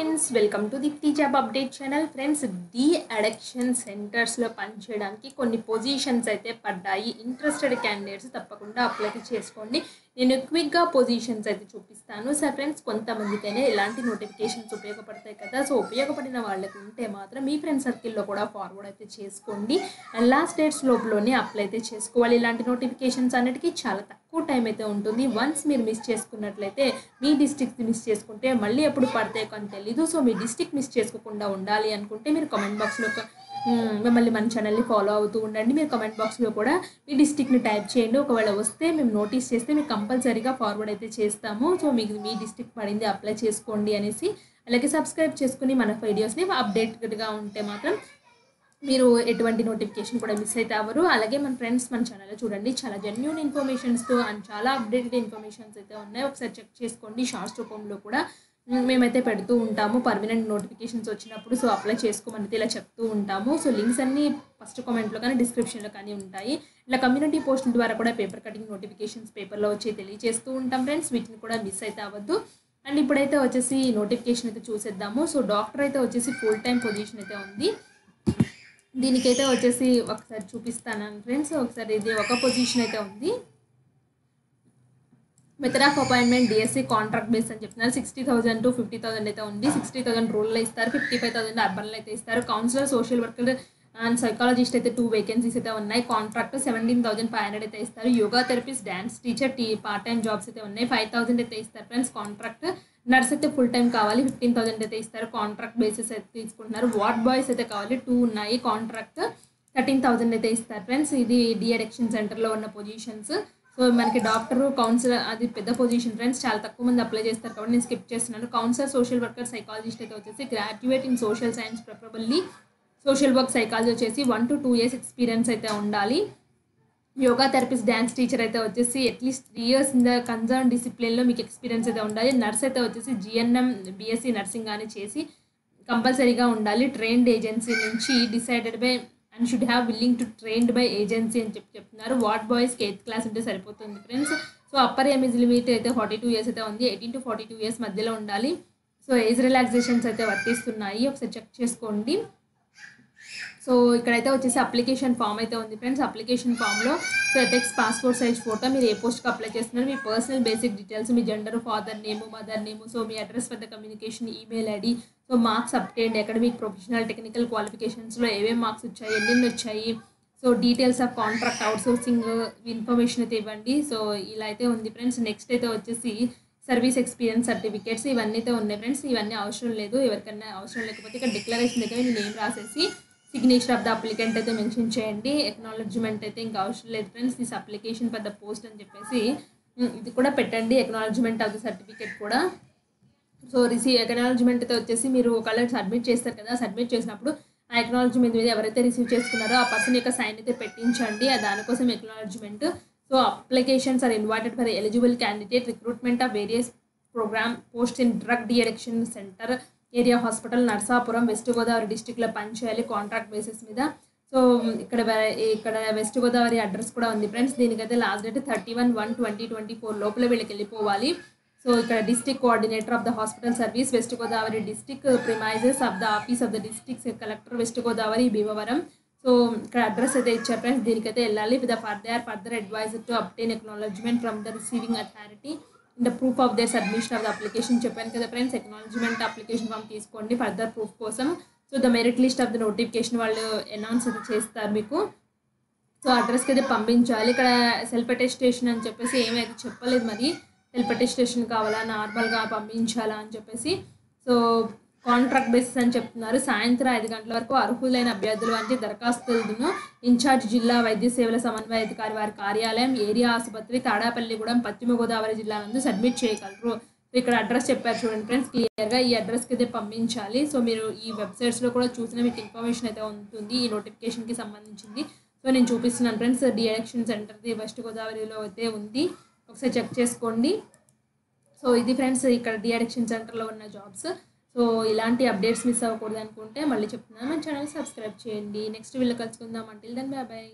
Friends welcome to the job update channel friends de addiction సెంటర్స్లో పనిచేయడానికి కొన్ని positions అయితే పడ్డాయి. ఇంట్రెస్టెడ్ క్యాండిడేట్స్ తప్పకుండా అప్లై చేసుకోండి. నేను క్విక్గా పొజిషన్స్ అయితే చూపిస్తాను. సార్ ఫ్రెండ్స్ కొంతమందికైనా ఇలాంటి నోటిఫికేషన్స్ ఉపయోగపడతాయి కదా సో ఉపయోగపడిన వాళ్ళకి ఉంటే మాత్రం మీ ఫ్రెండ్ సర్కిల్లో కూడా ఫార్వర్డ్ అయితే చేసుకోండి. అండ్ లాస్ట్ డేట్స్ లోపలనే అప్లై అయితే చేసుకోవాలి. ఇలాంటి నోటిఫికేషన్స్ అన్నిటికీ చాలా తక్కువ టైం అయితే ఉంటుంది. వన్స్ మీరు మిస్ చేసుకున్నట్లయితే మీ డిస్టిక్ మిస్ చేసుకుంటే మళ్ళీ ఎప్పుడు పడతాయి కానీ తెలీదు. సో మీ డిస్టిక్ మిస్ చేసుకోకుండా ఉండాలి అనుకుంటే మీరు కామెంట్ బాక్స్లో మిమ్మల్ని మన ఛానల్ని ఫాలో అవుతూ ఉండండి. మీరు కమెంట్ బాక్స్లో కూడా మీ డిస్టిక్ని టైప్ చేయండి. ఒకవేళ వస్తే మేము నోటీస్ చేస్తే మీకు కంపల్సరీగా ఫార్వర్డ్ అయితే చేస్తాము. సో మీకు మీ డిస్టిక్ పడింది అప్లై చేసుకోండి అనేసి. అలాగే సబ్స్క్రైబ్ చేసుకుని మన వీడియోస్ని అప్డేటెడ్గా ఉంటే మాత్రం మీరు ఎటువంటి నోటిఫికేషన్ కూడా మిస్ అయితే అవ్వరు. అలాగే మన ఫ్రెండ్స్ మన ఛానల్లో చూడండి. చాలా జెన్యున్ ఇన్ఫర్మేషన్స్తో అండ్ చాలా అప్డేటెడ్ ఇన్ఫర్మేషన్స్ అయితే ఉన్నాయి. ఒకసారి చెక్ చేసుకోండి. షార్ట్స్ రూపంలో కూడా మేమైతే పెడుతూ ఉంటాము పర్మనెంట్ నోటిఫికేషన్స్ వచ్చినప్పుడు సో అప్లై చేసుకోమని అయితే ఇలా చెప్తూ ఉంటాము. సో లింక్స్ అన్నీ ఫస్ట్ కామెంట్లో కానీ డిస్క్రిప్షన్లో కానీ ఉంటాయి. ఇలా కమ్యూనిటీ పోస్టుల ద్వారా కూడా పేపర్ కటింగ్ నోటిఫికేషన్స్ పేపర్లో వచ్చి తెలియజేస్తూ ఉంటాం ఫ్రెండ్స్ వీటిని కూడా మిస్ అయితే అవ్వద్దు. అండ్ ఇప్పుడైతే వచ్చేసి నోటిఫికేషన్ అయితే చూసేద్దాము. సో డాక్టర్ అయితే వచ్చేసి ఫుల్ టైం పొజిషన్ అయితే ఉంది. దీనికైతే వచ్చేసి ఒకసారి చూపిస్తాను ఫ్రెండ్స్ ఒకసారి ఇది ఒక పొజిషన్ అయితే ఉంది. Method of appointment DSC contract base అని చెప్తున్నారు. Sixty thousand to fifty thousand అయితే ఉంది. సిక్స్టీ థౌసండ్ రూరల్ ఇస్తారు. ఫిఫ్టీ ఫైవ్ థౌసండ్ అర్బన్లో అయితే ఇస్తారు. Counsellor social worker and psychologist అయితే టూ వేకెన్సీస్ అయితే ఉన్నాయి. Contract seventeen thousand five hundred అయితే ఇస్తారు. యోగా థెరపిస్ట్ డ్యాన్స్ టీచర్ టీ పార్ట్ టైం జాబ్స్ అయితే ఉన్నాయి. ఫైవ్ థౌసండ్ అయితే ఇస్తారు ఫ్రెండ్స్ కాంట్రాక్ట్ నర్స్ అయితే ఫుల్ టైం కావాలి. ఫిఫ్టీన్ థౌసండ్ అయితే ఇస్తారు. కాంట్రాక్ట్ బేసిస్ అయితే తీసుకుంటున్నారు. వార్డ్ బాయ్స్ అయితే కావాలి. టూ ఉన్నాయి. కాంట్రాక్ట్ థర్టీన్ థౌసండ్ అయితే ఇస్తారు ఫ్రెండ్స్ ఇది డిఎడెక్షన్ సెంటర్లో ఉన్న పొజిషన్స్ సో మనకి డాక్టర్ కౌన్సిలర్ అది పెద్ద పొజిషన్ ఫ్రెండ్స్ చాలా తక్కువ మంది అప్లై చేస్తారు కాబట్టి నేను స్కిప్ చేస్తున్నాను. కౌన్సిలర్ సోషల్ వర్కర్ సైకాలజిస్ట్ అయితే వచ్చేసి graduate in social science preferably social work psychology వచ్చేసి one to two years experience అయితే ఉండాలి. యోగా థెరపిస్ట్ డ్యాన్స్ టీచర్ అయితే వచ్చేసి at least three years in the concern డిసిప్లిన్లో మీకు ఎక్స్పీరియన్స్ అయితే ఉండాలి. నర్స్ అయితే వచ్చేసి జిఎన్ఎం బీఎస్సీ నర్సింగ్ కానీ చేసి కంపల్సరీగా ఉండాలి. ట్రైన్డ్ ఏజెన్సీ నుంచి decided by and should have willing to trained by agency అని చెప్పి చెప్తున్నారు. వార్డ్ బాయ్స్కి ఎయిత్ క్లాస్ ఉంటే సరిపోతుంది friends so upper age limit అయితే ఫార్టీ టూ ఇయర్స్ అయితే ఉంది. Eighteen to forty two years మధ్యలో ఉండాలి. సో ఏజ్ రిలాక్సేషన్స్ అయితే వర్తిస్తున్నాయి. ఒకసారి చెక్ చేసుకోండి. సో ఇక్కడైతే వచ్చేసి అప్లికేషన్ ఫామ్ అయితే ఉంది ఫ్రెండ్స్. అప్లికేషన్ ఫామ్లో so attach passport size photo మీరు ఏ పోస్ట్కి అప్లై చేస్తున్నారు మీ పర్సనల్ బేసిక్ డీటెయిల్స్ మీ gender father name mother name so మీ అడ్రస్ వద్ద communication email ID so marks obtained academic professional technical క్వాలిఫికేషన్స్లో ఏమేమి మార్క్స్ వచ్చాయి ఎన్నెన్ని వచ్చాయి so details of contract outsourcing information అయితే ఇవ్వండి. సో ఇలా అయితే ఉంది ఫ్రెండ్స్. నెక్స్ట్ అయితే వచ్చేసి సర్వీస్ ఎక్స్పీరియన్స్ సర్టిఫికేట్స్ ఇవన్నీ అయితే ఉన్నాయి ఫ్రెండ్స్. ఇవన్నీ అవసరం లేదు. ఎవరికైనా అవసరం లేకపోతే ఇక్కడ డిక్లరేషన్ దగ్గర నేను నేమ్ రాసేసి సిగ్నేచర్ ఆఫ్ ద అప్లికెంట్ అయితే మెన్షన్ చేయండి. ఎక్నాలజ్మెంట్ అయితే ఇంకా అవసరం లేదు friends this application for the post అని చెప్పేసి ఇది కూడా పెట్టండి. ఎక్నాలజ్మెంట్ ఆఫ్ ద సర్టిఫికేట్ కూడా. సో రిసీవ్ ఎక్నాలజ్మెంట్ అయితే వచ్చేసి మీరు ఒకవేళ సబ్మిట్ చేస్తారు కదా సబ్మిట్ చేసినప్పుడు ఆ ఎక్నాలజ్మెంట్ మీద ఎవరైతే రిసీవ్ చేసుకున్నారో ఆ పర్సన్ యొక్క సైన్ అయితే పెట్టించండి. ఆ దానికోసం acknowledgement so applications are invited for eligible candidate recruitment of various programme post in drug de addiction centre area hospital Narsapuram west Godavari డిస్టిక్లో పనిచేయాలి కాంట్రాక్ట్ బేసిస్ మీద. సో ఇక్కడ ఇక్కడ వెస్ట్ గోదావరి అడ్రస్ కూడా ఉంది ఫ్రెండ్స్. దీనికైతే last date thirty one one twenty twenty four లోపల వీళ్ళకి వెళ్ళిపోవాలి. సో ఇక్కడ district coordinator of the hospital service west Godavari district premises of the office of the district collector west Godavari Bhimavaram. So ఇక్కడ address అయితే ఇచ్చారు friends. దీనికైతే వెళ్ళాలి. With further further advise to obtain acknowledgement from the receiving authority. The proof of the submission of the application చెప్పాను కదా friends acknowledgement application form తీసుకోండి further proof కోసం. So the merit list of the notification వాళ్ళు announce అయితే చేస్తారు మీకు. So అడ్రస్కి అయితే పంపించాలి. ఇక్కడ సెల్ఫ్ అటెస్టేషన్ అని చెప్పేసి ఏమైతే చెప్పలేదు మరి. సెల్ఫ్ అటెస్టేషన్ కావాలా? నార్మల్గా పంపించాలా అని చెప్పేసి. సో కాంట్రాక్ట్ బేసిస్ అని చెప్తున్నారు. సాయంత్రం ఐదు గంటల వరకు అర్హులైన అభ్యర్థులు వంటి దరఖాస్తులను ఇన్ఛార్జ్ జిల్లా వైద్య సేవల సమన్వయ అధికారి వారి కార్యాలయం ఏరియా ఆసుపత్రి తాడాపల్లిగూడెం పశ్చిమ గోదావరి జిల్లా నందు సబ్మిట్ చేయగలరు. ఇక్కడ అడ్రస్ చెప్పారు చూడండి ఫ్రెండ్స్ క్లియర్గా ఈ అడ్రస్కి అయితే పంపించాలి. సో మీరు ఈ వెబ్సైట్స్లో కూడా చూసిన మీకు ఇన్ఫర్మేషన్ అయితే ఉంటుంది ఈ నోటిఫికేషన్కి సంబంధించింది. సో నేను చూపిస్తున్నాను ఫ్రెండ్స్ డిఎలక్షన్ సెంటర్ది వెస్ట్ గోదావరిలో అయితే ఉంది. ఒకసారి చెక్ చేసుకోండి. సో ఇది ఫ్రెండ్స్ ఇక్కడ డిఎడిక్షన్ సెంటర్లో ఉన్న జాబ్స్. సో ఇలాంటి అప్డేట్స్ మిస్ అవ్వకూడదు అనుకుంటే మళ్ళీ చెప్తున్నాను. మన ఛానల్ సబ్స్క్రైబ్ చేయండి. నెక్స్ట్ వీళ్ళు కలుసుకుందాం. అంటే దెన్ బాయ్ బాయ్